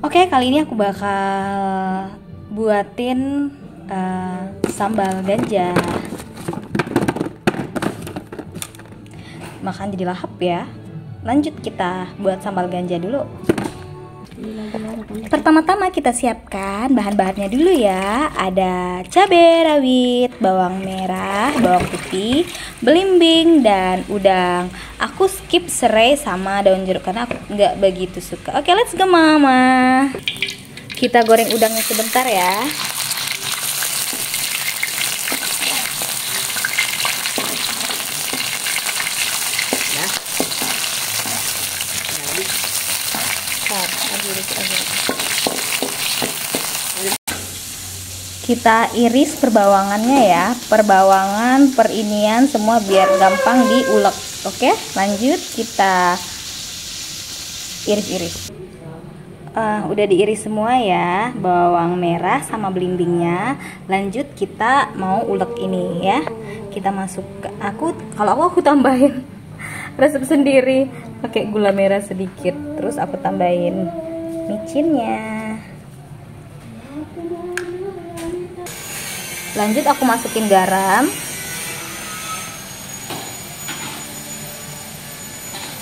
Oke, kali ini aku bakal buatin uh, sambal ganja. Makan jadi lahap ya. Lanjut kita buat sambal ganja dulu. Pertama-tama kita siapkan bahan-bahannya dulu ya. Ada cabai rawit, bawang merah, bawang putih, belimbing dan udang. Aku skip serai sama daun jeruk karena aku nggak begitu suka. Oke, let's go mama. Kita goreng udangnya sebentar ya. Kita iris perbawangannya ya. Perbawangan perinian semua biar gampang diulek. Oke lanjut kita iris-iris. Uh, udah diiris semua ya bawang merah sama belimbingnya. Lanjut kita mau ulek ini ya. Kita masuk ke aku kalau aku aku tambahin resep sendiri. Pakai gula merah sedikit. Terus aku tambahin micinnya. Lanjut aku masukin garam.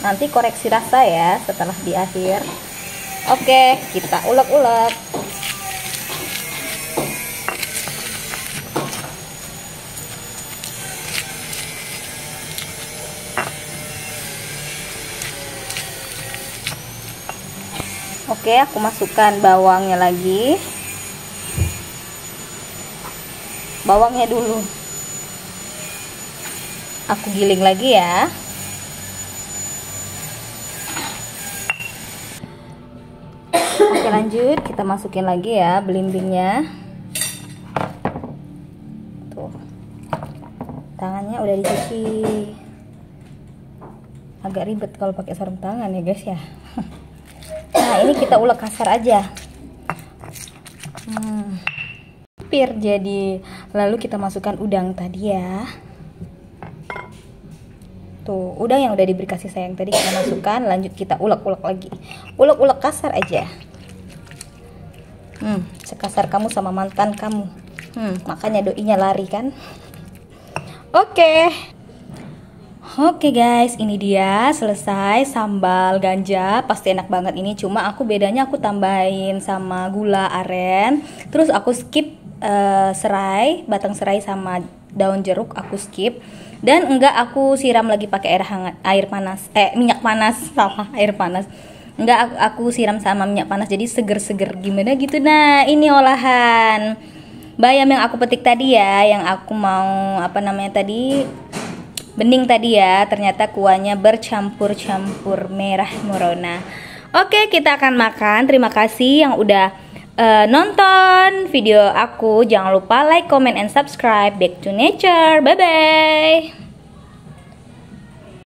Nanti koreksi rasa ya setelah di akhir oke kita ulek-ulek Oke, aku masukkan bawangnya lagi. bawangnya dulu. Aku giling lagi ya. Oke lanjut. Kita masukin lagi ya belimbingnya tuh. Tangannya udah dicuci. Agak ribet kalau pakai sarung tangan ya guys ya nah ini kita ulek kasar aja. Hmm. Jadi lalu kita masukkan udang tadi ya. Tuh udang yang udah diberi kasih sayang tadi kita masukkan. Lanjut kita ulek-ulek lagi. Ulek-ulek kasar aja. Hmm sekasar kamu sama mantan kamu. Hmm makanya doinya lari kan. Oke. okay. Oke guys, ini dia selesai sambal ganja. Pasti enak banget ini. Cuma aku bedanya aku tambahin sama gula aren. Terus aku skip uh, serai, batang serai sama daun jeruk aku skip dan enggak aku siram lagi pakai air hangat, air panas, eh minyak panas, salah, air panas. Enggak aku siram sama minyak panas jadi seger-seger gimana gitu. Nah, ini olahan bayam yang aku petik tadi ya, yang aku mau apa namanya tadi bening tadi ya. Ternyata kuahnya bercampur-campur merah morona. Oke, kita akan makan. Terima kasih yang udah uh, nonton video aku. Jangan lupa like, comment, and subscribe. Back to nature. Bye bye.